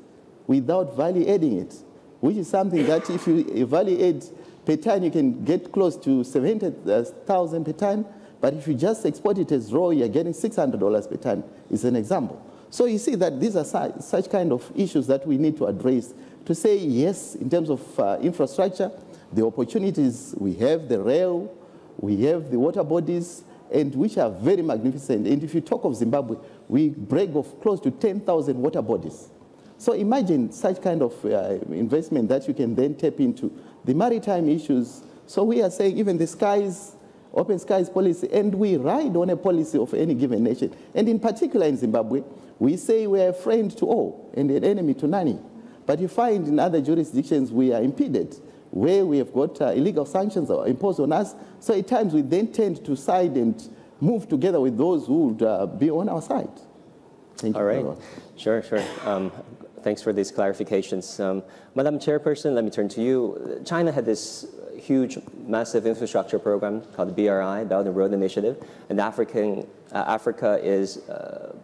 without value adding it, which is something that if you value add per ton, you can get close to 70,000 per ton. But if you just export it as raw, you're getting $600 per ton, is an example. So you see that these are such kind of issues that we need to address to say yes, in terms of uh, infrastructure, the opportunities we have, the rail, we have the water bodies, and which are very magnificent. And if you talk of Zimbabwe, we break off close to 10,000 water bodies. So imagine such kind of uh, investment that you can then tap into. The maritime issues. So we are saying even the skies, open skies policy, and we ride on a policy of any given nation. And in particular in Zimbabwe, we say we are a friend to all and an enemy to none. But you find in other jurisdictions we are impeded where we have got uh, illegal sanctions imposed on us. So at times we then tend to side and move together with those who would uh, be on our side. Thank All right. Sure, sure. Um, thanks for these clarifications. Um, Madam Chairperson, let me turn to you. China had this huge, massive infrastructure program called the BRI, Belt and Road Initiative, and African, uh, Africa is uh,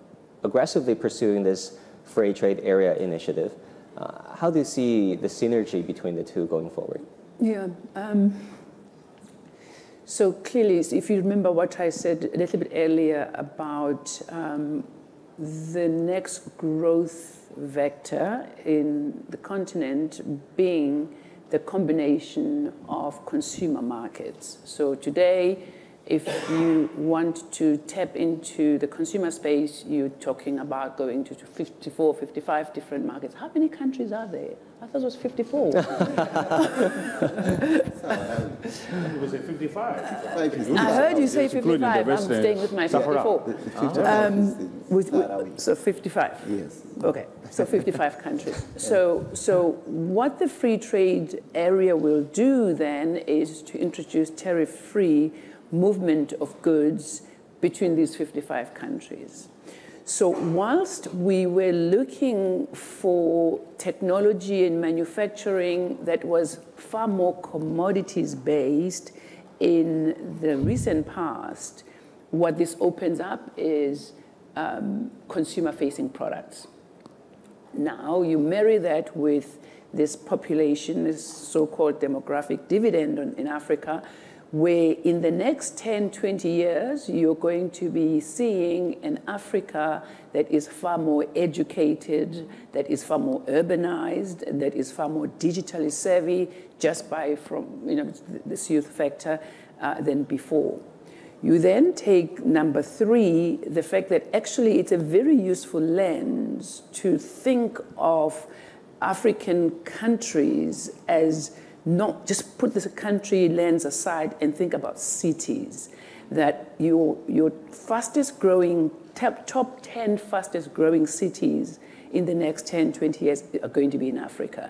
aggressively pursuing this free trade area initiative. Uh, how do you see the synergy between the two going forward? Yeah. Um, so clearly, if you remember what I said a little bit earlier about um, the next growth vector in the continent being the combination of consumer markets. So today, if you want to tap into the consumer space, you're talking about going to 54, 55 different markets. How many countries are there? I thought it was 54. it was 55. I heard you say 55. I'm staying with my 54. Um, with, with, so 55. Yes. Okay, so 55 countries. So, so what the free trade area will do then is to introduce tariff-free movement of goods between these 55 countries. So whilst we were looking for technology and manufacturing that was far more commodities based in the recent past, what this opens up is um, consumer facing products. Now you marry that with this population, this so-called demographic dividend in Africa, where in the next 10, 20 years, you're going to be seeing an Africa that is far more educated, that is far more urbanized, that is far more digitally savvy, just by from you know this youth factor uh, than before. You then take number three, the fact that actually it's a very useful lens to think of African countries as not just put the country lens aside and think about cities. That your, your fastest growing, top, top 10 fastest growing cities in the next 10, 20 years are going to be in Africa.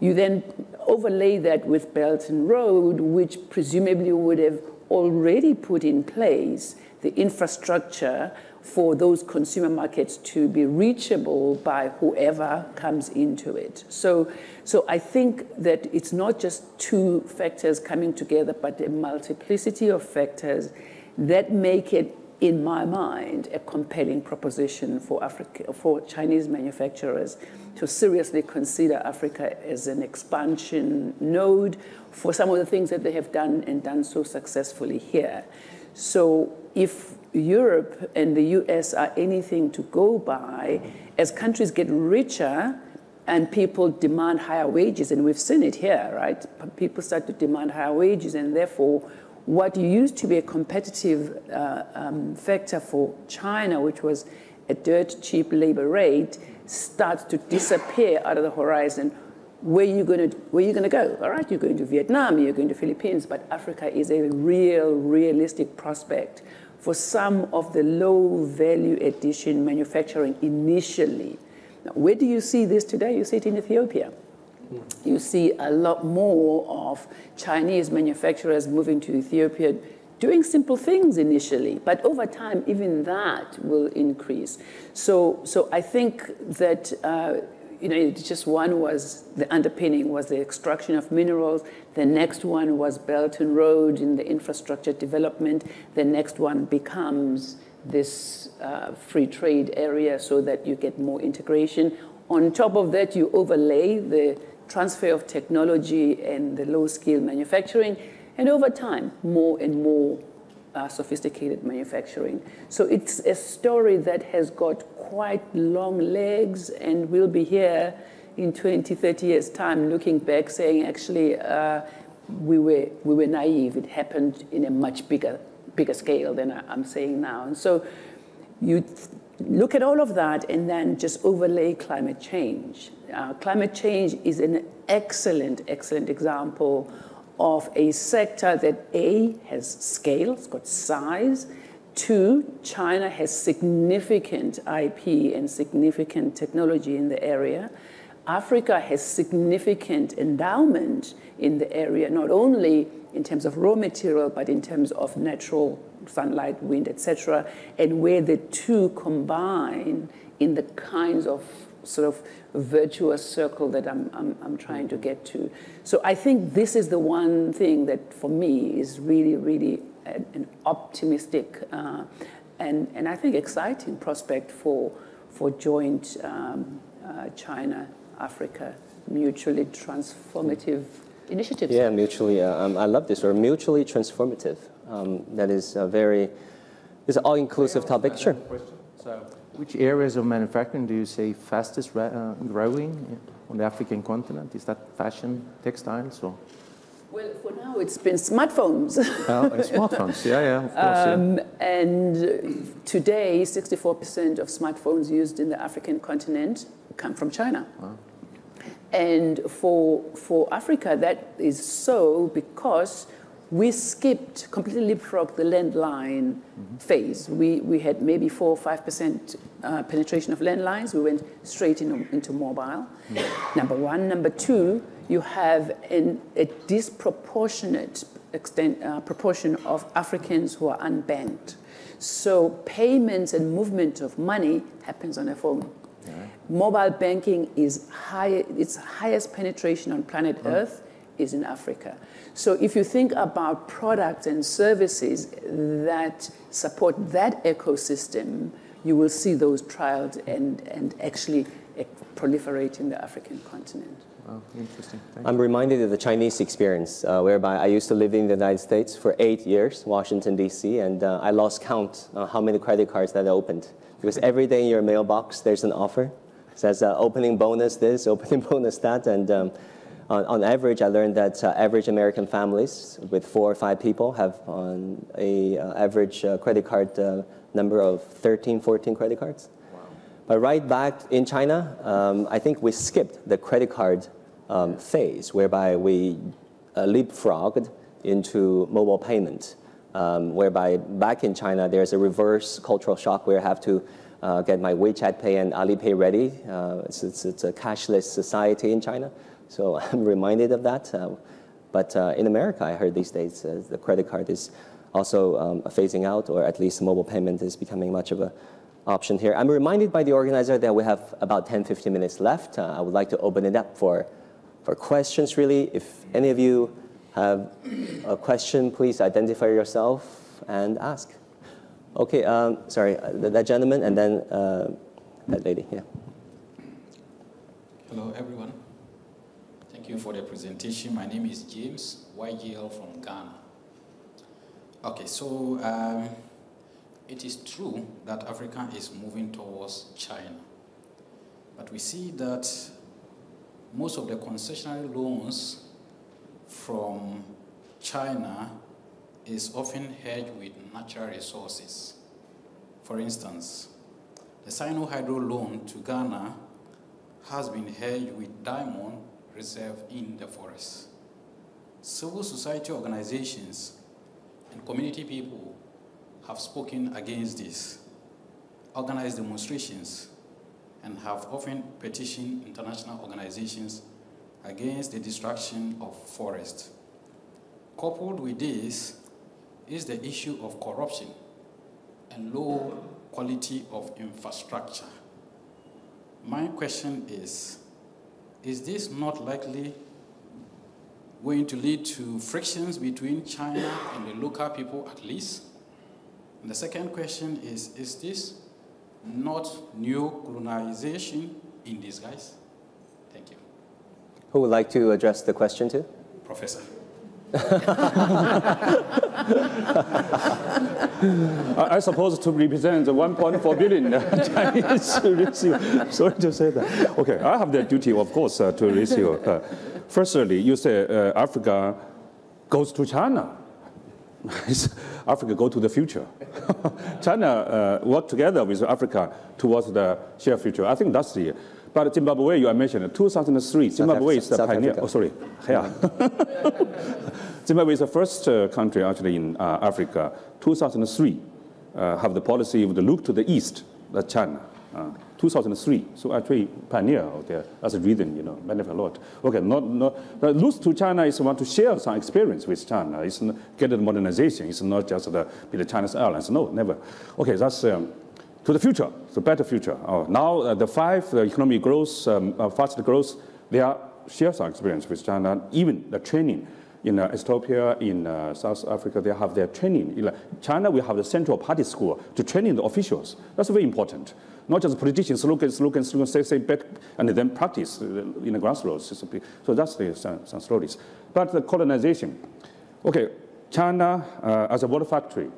You then overlay that with Belt and Road, which presumably would have already put in place the infrastructure for those consumer markets to be reachable by whoever comes into it. So, so I think that it's not just two factors coming together, but a multiplicity of factors that make it, in my mind, a compelling proposition for Africa, for Chinese manufacturers to seriously consider Africa as an expansion node for some of the things that they have done and done so successfully here. So if Europe and the US are anything to go by, as countries get richer and people demand higher wages, and we've seen it here, right? People start to demand higher wages, and therefore, what used to be a competitive uh, um, factor for China, which was a dirt cheap labor rate, starts to disappear out of the horizon. Where you going to where you going to go? All right, you're going to Vietnam, you're going to Philippines, but Africa is a real, realistic prospect for some of the low value addition manufacturing initially. Now, where do you see this today? You see it in Ethiopia. You see a lot more of Chinese manufacturers moving to Ethiopia doing simple things initially, but over time, even that will increase. So, so I think that uh, you know, just one was the underpinning was the extraction of minerals. The next one was Belt and Road in the infrastructure development. The next one becomes this uh, free trade area so that you get more integration. On top of that, you overlay the transfer of technology and the low scale manufacturing. And over time, more and more uh, sophisticated manufacturing. So it's a story that has got quite long legs and we'll be here in 20, 30 years' time looking back saying, actually, uh, we, were, we were naive. It happened in a much bigger, bigger scale than I'm saying now. And so you look at all of that and then just overlay climate change. Uh, climate change is an excellent, excellent example of a sector that A, has scale, it's got size, Two, China has significant IP and significant technology in the area. Africa has significant endowment in the area, not only in terms of raw material, but in terms of natural sunlight, wind, etc. And where the two combine in the kinds of sort of virtuous circle that I'm, I'm, I'm trying to get to. So I think this is the one thing that for me is really, really an, an optimistic uh, and, and I think exciting prospect for, for joint um, uh, China Africa mutually transformative initiatives. Yeah, mutually. Uh, um, I love this word, mutually transformative. Um, that is a very, it's an all-inclusive topic. Sure. So, which areas of manufacturing do you say fastest uh, growing on the African continent? Is that fashion, textiles, or? Well, for now, it's been smartphones. oh, smartphones, yeah, yeah, of course. Um, yeah. And today, 64% of smartphones used in the African continent come from China. Wow. And for, for Africa, that is so because we skipped, completely leapfrogged the landline mm-hmm. phase. We, we had maybe 4 or 5% uh, penetration of landlines. We went straight in, into mobile. Mm-hmm. Number one. Number two, you have an, a disproportionate extent, uh, proportion of Africans who are unbanked. So payments and movement of money happens on a phone. Mobile banking is high, its highest penetration on planet oh. Earth is in Africa. So if you think about products and services that support that ecosystem, you will see those trials and, and actually proliferate in the African continent. Oh, interesting. Thank I'm reminded of the Chinese experience, uh, whereby I used to live in the United States for eight years, Washington, D.C., and uh, I lost count on how many credit cards that I opened. Because every day in your mailbox, there's an offer. It says uh, opening bonus this, opening bonus that, and um, on, on, average, I learned that uh, average American families with four or five people have on a uh, average uh, credit card number of 13, 14 credit cards. But right back in China, um, I think we skipped the credit card um, phase, whereby we uh, leapfrogged into mobile payment, um, whereby back in China, there's a reverse cultural shock where I have to uh, get my WeChat Pay and Alipay ready. Uh, it's, it's, it's, a cashless society in China, so I'm reminded of that. Uh, but uh, in America, I heard these days uh, the credit card is also um, phasing out, or at least mobile payment is becoming much of an option here. I'm reminded by the organizer that we have about 10, 15 minutes left. I would like to open it up for, for questions, really. If any of you have a question, please identify yourself and ask. Okay, um, sorry, that gentleman and then uh, that lady, yeah. Hello, everyone. You for the presentation. My name is James YGL from Ghana. Okay, so um, it is true that Africa is moving towards China. But we see that most of the concessionary loans from China is often hedged with natural resources. For instance, the Sinohydro loan to Ghana has been hedged with diamond in the forest. Civil society organizations and community people have spoken against this, organized demonstrations, and have often petitioned international organizations against the destruction of forests. Coupled with this is the issue of corruption and low quality of infrastructure. My question is, is this not likely going to lead to frictions between China and the local people at least? And the second question is Is this not new colonization in disguise? Thank you. Who would like to address the question to? Professor. I, suppose to represent the 1.4 billion Chinese Sorry to say that. Okay, I have the duty, of course, uh, to you. Uh, firstly, you say uh, Africa goes to China. Africa go to the future. China uh, work together with Africa towards the shared future. I think that's the. But Zimbabwe, you mentioned 2003. Zimbabwe is the South pioneer. Africa. Oh, sorry. Yeah. Zimbabwe is the first uh, country actually in uh, Africa. 2003 uh, have the policy of the look to the east, the China. Uh, 2003. So actually pioneer out there as a reason, you know, benefit a lot. Okay, not, not, but lose to China is want to share some experience with China. It's not, get the modernization. It's not just the, be the Chinese airlines. No, never. Okay, that's um, to the future, the better future. Oh, now uh, the five uh, economic growth, um, uh, growth, they are share some experience with China, even the training. In uh, Ethiopia, in uh, South Africa, they have their training. In China, we have the Central Party School to training the officials. That's very important. Not just politicians look at, look at, say, say back, and then practice in the grassroots. So that's the some, some stories. But the colonization. Okay, China uh, as a world factory,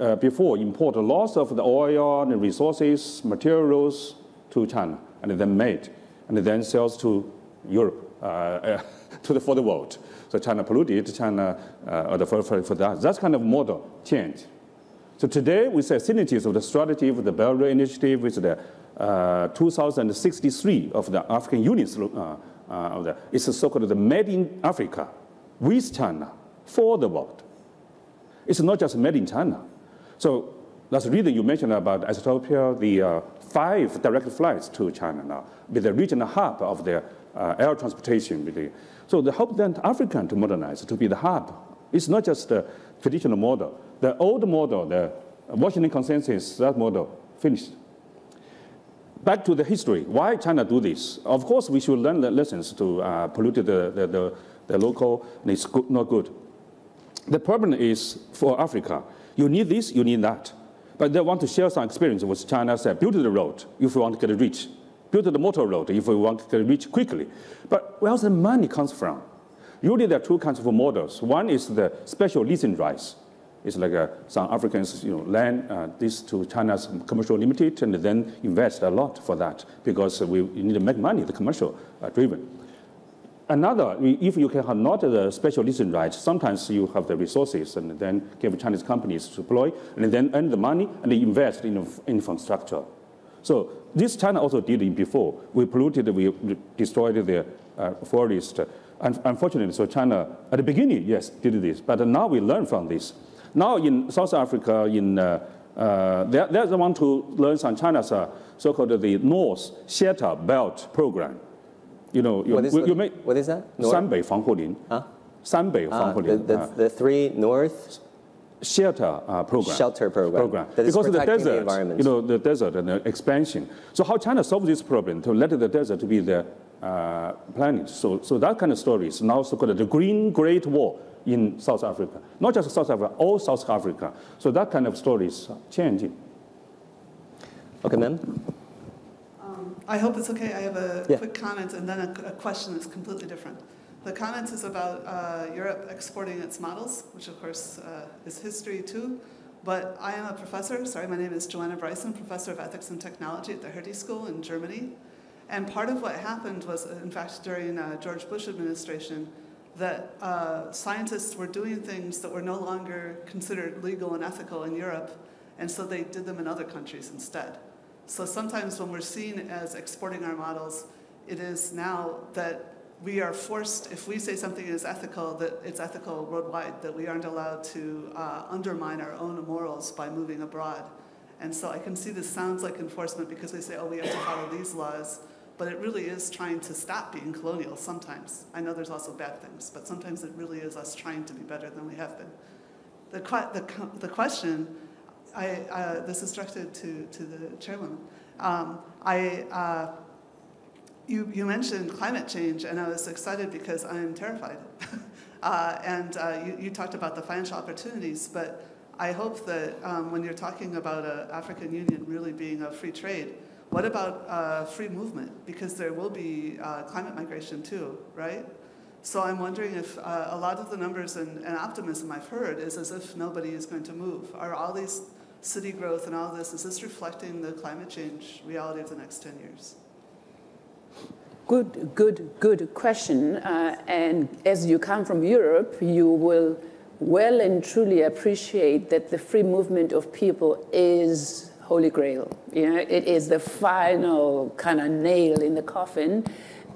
uh, before import lots of the oil and resources, materials to China, and then made, and then sells to Europe, uh, uh to the, for the world. So China polluted, China, uh, the, for, for, for that. That's kind of model change. So today we say synergies of the strategy of the Belt Initiative with the uh, 2063 of the African Union, uh, uh, of the, it's so-called the Made in Africa with China for the world. It's not just made in China. So that's the reason you mentioned about Ethiopia, the uh, five direct flights to China now, with the regional hub of the uh, air transportation. So the hope then African to modernize, to be the hub. It's not just the traditional model. The old model, the Washington consensus, that model finished. Back to the history. Why China do this? Of course, we should learn the lessons to uh, pollute the, the, the, the local, and it's good, not good. The problem is for Africa, you need this, you need that. But they want to share some experience with China, say, build the road if you want to get rich. Build the motor road if you want to get rich quickly. But where the money comes from? Usually there are two kinds of models. One is the special leasing rights. It's like uh, some Africans, you know, lend uh, this to China's commercial limited and then invest a lot for that because we need to make money, the commercial uh, driven. Another, if you can have not the special leasing rights, sometimes you have the resources and then give Chinese companies to deploy and then earn the money and invest in infrastructure. So this China also did it before. We polluted, we destroyed the uh, forest. unfortunately, so China, at the beginning, yes, did this, but now we learn from this. Now in South Africa, in uh, uh, they, want to learn from China's uh, so-called the North Shelter Belt program. You know, what, is, what is that? North? 三北防护林. Huh? 三北防护林. Ah, the, the, ah. the three north shelter uh, program. Shelter program. program. because of the desert, the you know, the desert and the expansion. So how China solve this problem to let the desert be the uh, planet. So, so that kind of story is now so-called the Green Great Wall in South Africa. Not just South Africa, all South Africa. So that kind of story is changing. Okay, ma'am. I hope it's okay. I have a yeah. quick comment and then a, a, question that's completely different. The comment is about uh, Europe exporting its models, which of course uh, is history too. But I am a professor, sorry, my name is Joanna Bryson, professor of ethics and technology at the Hertie School in Germany. And part of what happened was, in fact, during uh, George Bush administration, that uh, scientists were doing things that were no longer considered legal and ethical in Europe, and so they did them in other countries instead. So sometimes when we're seen as exporting our models, it is now that we are forced, if we say something is ethical, that it's ethical worldwide, that we aren't allowed to uh, undermine our own morals by moving abroad. And so I can see this sounds like enforcement because they say, oh, we have to follow these laws but it really is trying to stop being colonial sometimes. I know there's also bad things, but sometimes it really is us trying to be better than we have been. The, the, the question, I, uh, this is directed to, to the chairwoman. Um, I, uh, you, you mentioned climate change, and I was excited because I'm terrified. uh, and uh, you, you talked about the financial opportunities, but I hope that um, when you're talking about an African Union really being a free trade, what about uh, free movement? Because there will be uh, climate migration too, right? So I'm wondering if uh, a lot of the numbers and, and, optimism I've heard is as if nobody is going to move. Are all these city growth and all this, is this reflecting the climate change reality of the next 10 years? Good, good, good question. Uh, and as you come from Europe, you will well and truly appreciate that the free movement of people is Holy Grail. You know, it is the final kind of nail in the coffin.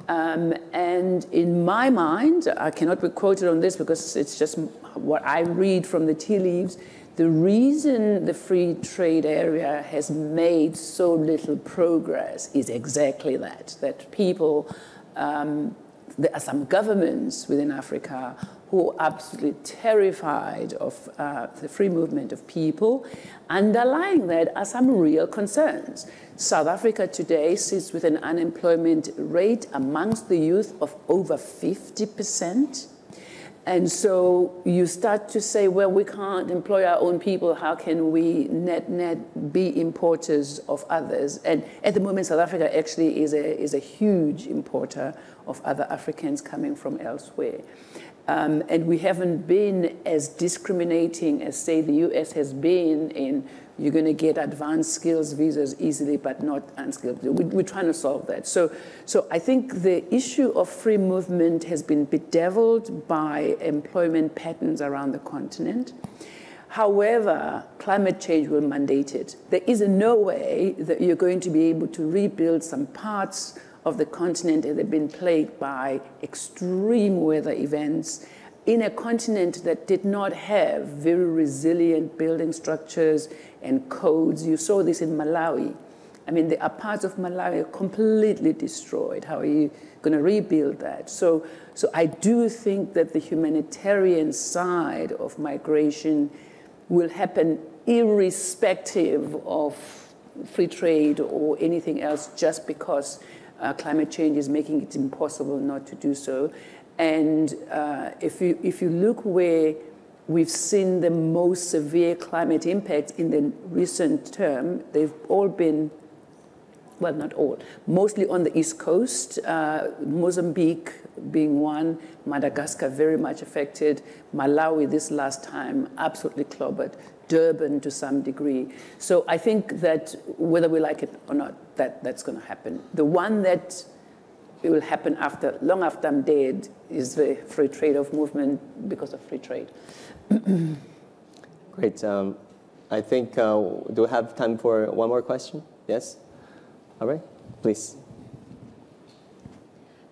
Um, and in my mind, I cannot be quoted on this because it's just what I read from the tea leaves. The reason the free trade area has made so little progress is exactly that, that people um, there are some governments within Africa who are absolutely terrified of uh, the free movement of people. Underlying that are some real concerns. South Africa today sits with an unemployment rate amongst the youth of over 50 percent. And so you start to say, well, we can't employ our own people. How can we net net be importers of others? And at the moment, South Africa actually is a, is a huge importer of other Africans coming from elsewhere. Um, and we haven't been as discriminating as, say, the US has been in you're going to get advanced skills visas easily, but not unskilled. We, are trying to solve that. So, so I think the issue of free movement has been bedeviled by employment patterns around the continent. However, climate change will mandate it. There is no way that you're going to be able to rebuild some parts of the continent that have been plagued by extreme weather events in a continent that did not have very resilient building structures and codes. You saw this in Malawi. I mean, there are parts of Malawi completely destroyed. How are you going to rebuild that? So, so I do think that the humanitarian side of migration will happen irrespective of free trade or anything else, just because uh, climate change is making it impossible not to do so. And uh, if, you, if you look where we've seen the most severe climate impacts in the recent term, they've all been, well, not all, mostly on the East Coast, uh, Mozambique being one, Madagascar very much affected, Malawi this last time absolutely clobbered, Durban to some degree. So I think that whether we like it or not, that, that's going to happen. The one that it will happen after, long after I'm dead, is the free trade of movement because of free trade. Great. Um, I think, uh, do we have time for one more question? Yes? All right, please.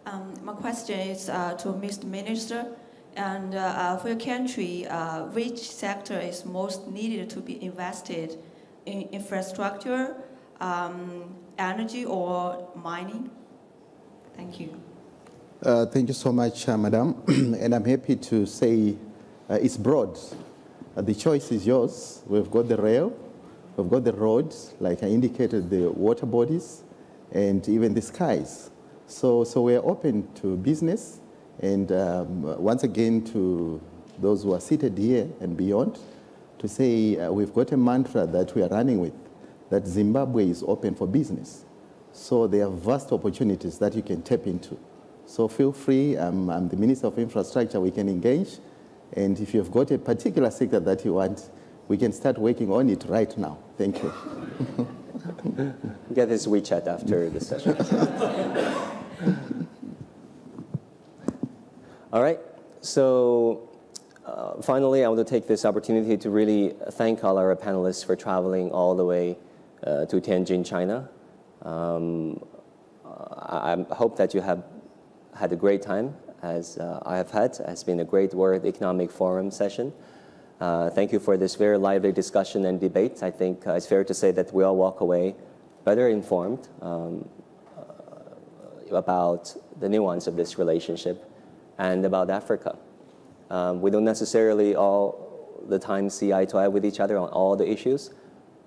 Um, my question is uh, to Mr. Minister. And uh, for your country, uh, which sector is most needed to be invested in infrastructure, um, energy, or mining? Thank you. Uh, thank you so much, uh, Madam. and I'm happy to say uh, it's broad. Uh, the choice is yours. We've got the rail, we've got the roads, like I indicated, the water bodies, and even the skies. So, so we're open to business. And um, once again, to those who are seated here and beyond, to say uh, we've got a mantra that we are running with that Zimbabwe is open for business. So there are vast opportunities that you can tap into. So feel free, I'm, I'm the Minister of Infrastructure, we can engage. And if you've got a particular sector that you want, we can start working on it right now. Thank you. Get his WeChat after the session. All right, so uh, finally, I want to take this opportunity to really thank all our panelists for traveling all the way uh, to Tianjin, China. Um, I, I, hope that you have had a great time, as uh, I have had. Has been a great World Economic Forum session. Uh, thank you for this very lively discussion and debate. I think uh, it's fair to say that we all walk away better informed um, about the nuance of this relationship and about Africa. Um, we don't necessarily all the time see eye to eye with each other on all the issues,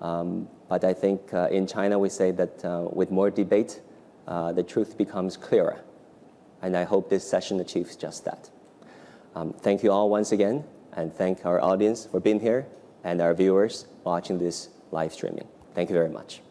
um, but I think uh, in China we say that uh, with more debate, uh, the truth becomes clearer. And I hope this session achieves just that. Um, thank you all once again, and thank our audience for being here and our viewers watching this live streaming. Thank you very much.